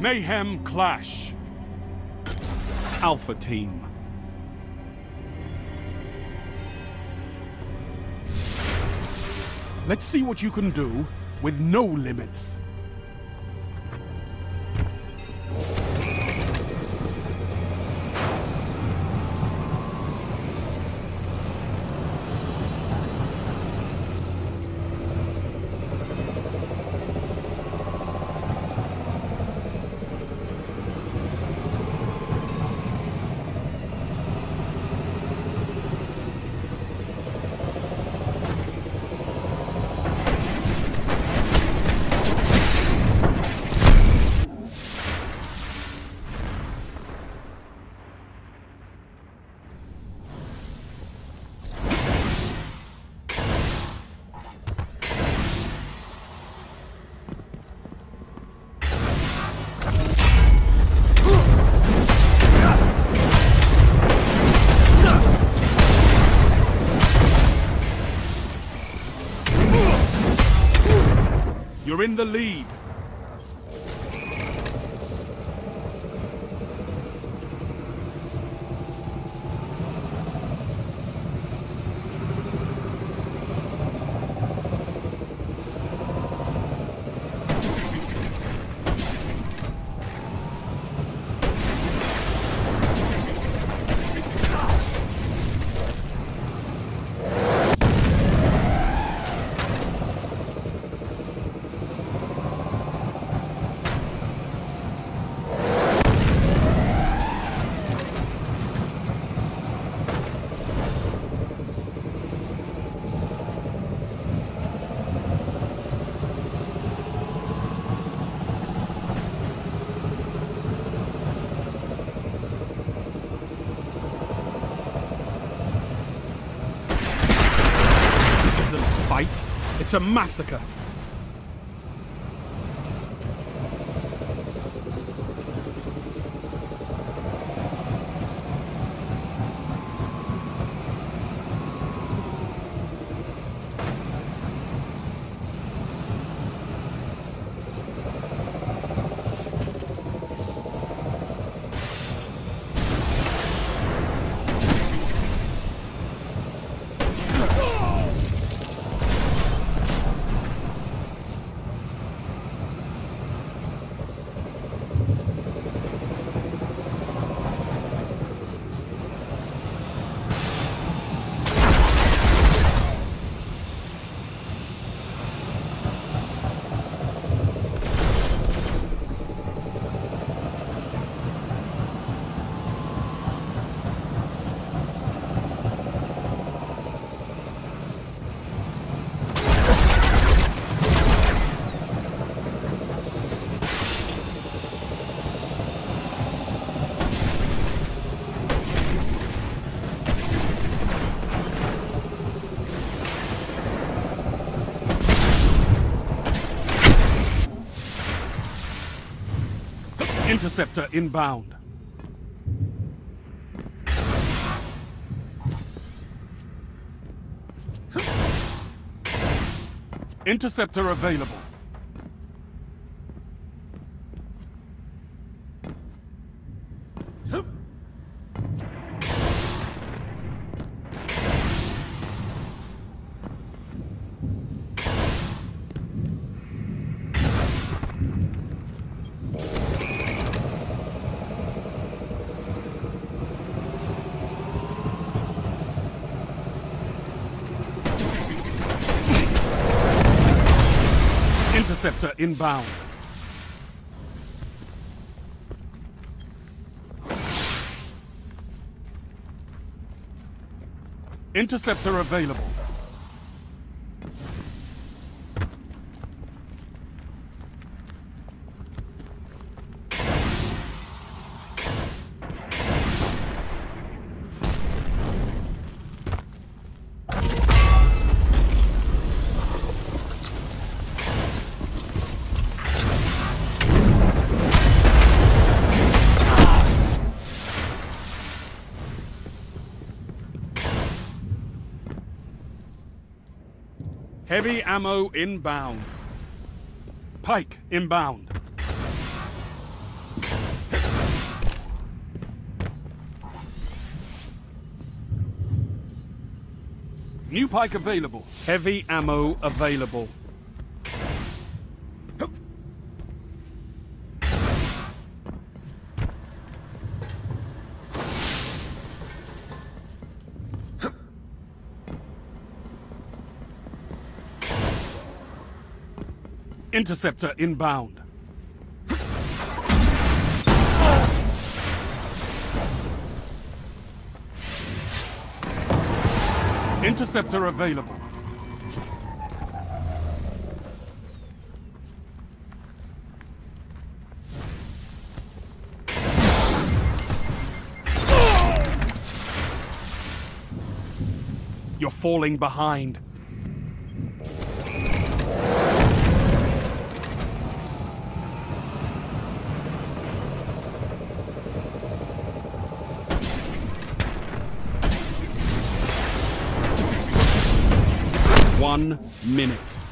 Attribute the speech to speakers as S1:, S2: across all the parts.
S1: Mayhem Clash. Alpha Team. Let's see what you can do with no limits. You're in the lead. It's a massacre. Interceptor inbound. Interceptor available. Interceptor inbound. Interceptor available. Heavy ammo inbound. Pike inbound. New pike available. Heavy ammo available. Interceptor inbound. Interceptor available. You're falling behind. One minute.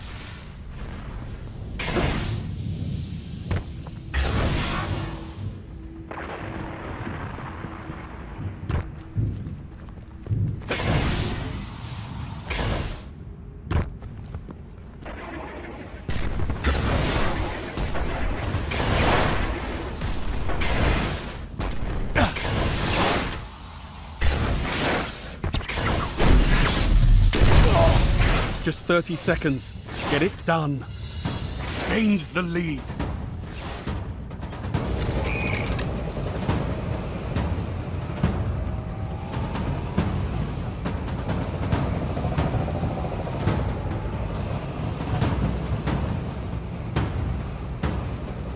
S1: Just 30 seconds. Get it done. Gained the lead.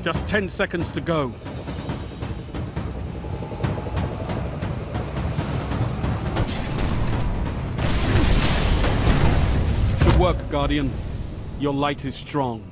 S1: Just 10 seconds to go. Work, Guardian. Your light is strong.